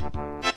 you